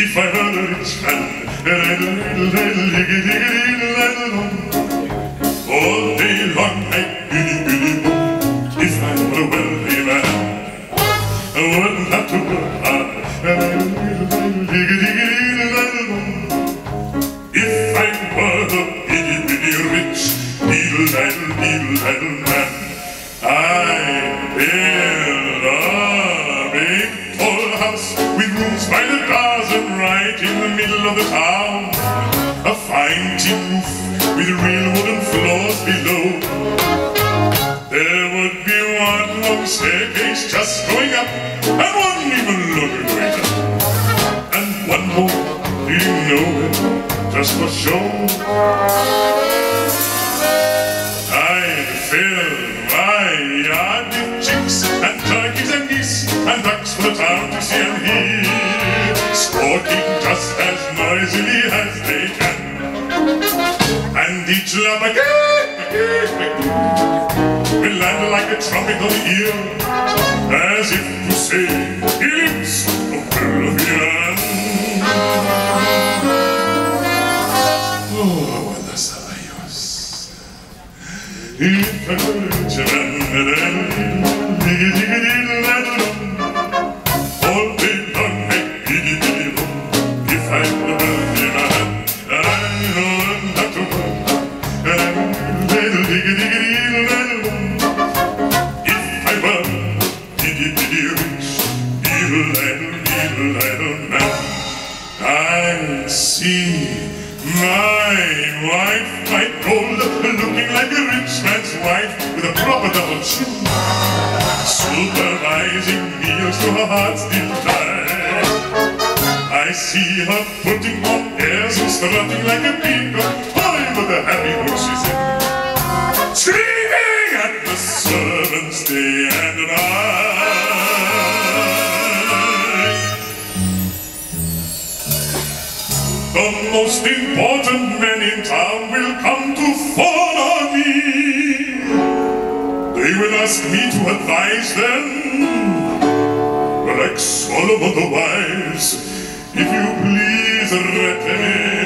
if I were a rich man. I little All day long biddy boo, if I were a wealthy man. I wouldn't have to work hard. If I were a bitty bitty rich needle diddle needle diddle man, I'd build a big tall house with rooms by the dozen town. A fine tin roof with real wooden floors below. There would be one long staircase just going up, and one even longer down. And one more leading nowhere, just for show. I'd fill my yard with chicks and turkeys and geese and ducks for the town to see and hear, Each love will land like a trumpet on the ear, as if to say, lives of Peruvian. Oh, buenas años. Y all little little man, I see my wife, my Golde, looking like a rich man's wife with a proper double chin, supervising meals to her heart's delight. I see her putting on airs and strutting like a peacock, pulling with the happy horses in, screaming at the servants The most important men in town will come to fall on me. They will ask me to advise them, like Solomon the wise. If you please, Reb Tevye,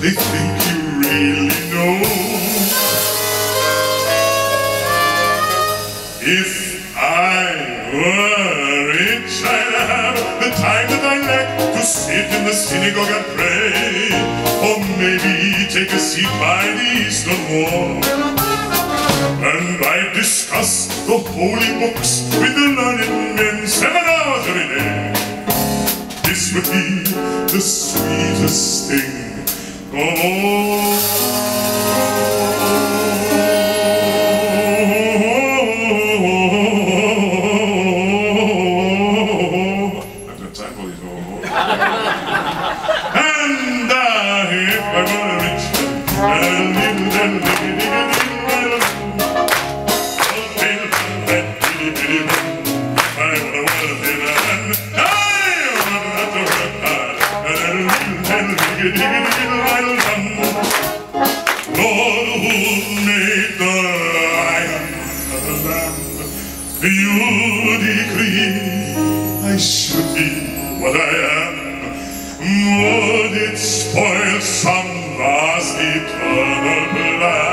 they think you really know. If I were rich, I'd have the time that I lack to sit in the synagogue and pray, or maybe take a seat by the Eastern Wall. And I'd discuss the holy books with the learned men seven hours every day. This would be the sweetest thing of you decree I should be what I am. Would it spoil some vast eternal plan.